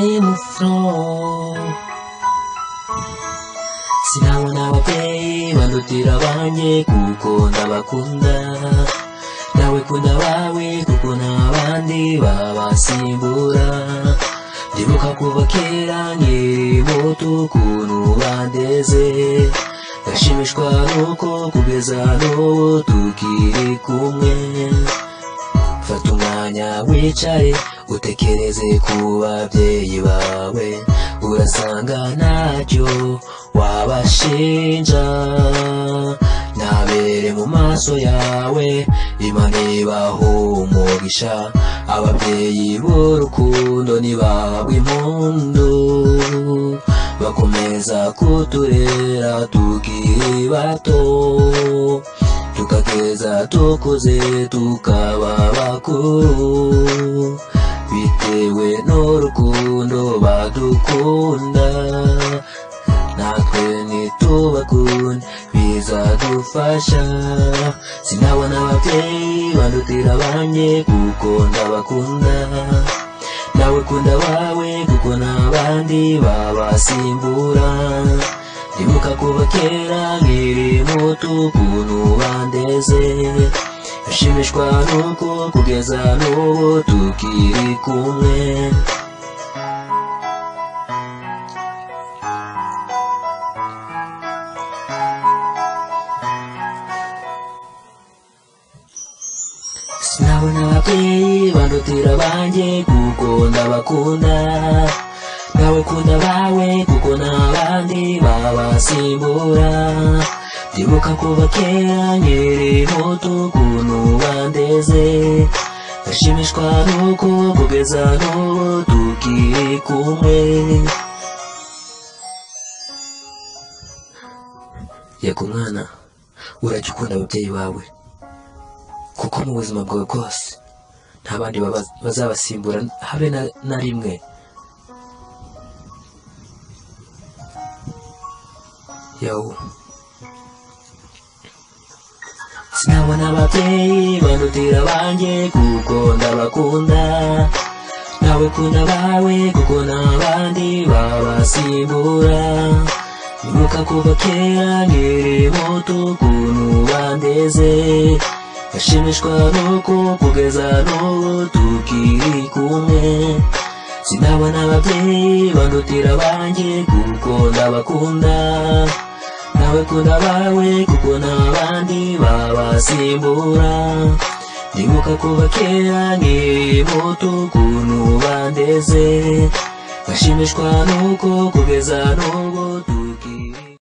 game flow sinabona ababyeyi bandutira abanjye kuko ndabakunda nawe kunda abawe kuko n'abandi babasimbura ndibuka kuva kera nkiri muto ukuntu bandeze ndashimishwa nuko kugeza n'ubu tukiri kumwe. Fata umwanya wicare utekereze ku babyeyi bawe urasanga ntacyo wabashinja. Ntabere mu maso yawe imana ibaho umugisha. Ababyeyi b'urukundo ntibahabwa impundu. Bakomeza kuturera tukiri bato. Tukageza tukuze tukaba bakuru. Bitewe n'urukundo badukunda. Natwe nitubakunda bizadufasha. Sinabona ababyeyi bandutira abanjye kuko ndabakunda. Nawe kunda abawe kuko n'abandi babasimbura. Ndibuka kuva kera nkiri muto ukuntu bandeze. Ashimishwa nuko kugeza n'ubu tukiri kumwe. Sinabona ababyeyi bandutira banje kuko ndabakunda nawe bawe kuko n'abandi babasimbura ndibuka kuva kera nkiri muto ukuntu bandeze ndashimishwa nuko kugeza n'ubu tukiri kumwe yego mwana urajya ukunda ababyeyi bawe. Kuko mu buzima bwawe bwose nta bandi bazabasimbura habe na, rimwe. Yawo sinabona ababyeyi bandutira abanjye kuko ndabakunda. Nawe kunda abawe kuko n'abandi babasimbura. Ibuka kuva kera nkiri muto ukuntu bandeze. Ashimishwa nuko kugeza n'ubu tukiri kumwe. Sinabona ababyeyi bandutira abanjye kuko ndabakunda. Nawe kunda abawe kuko n'abandi babasimbura ndibuka kuva kera nkiri muto ukuntu bandeze ashimishwa nuko kugeza n'ubu tukiri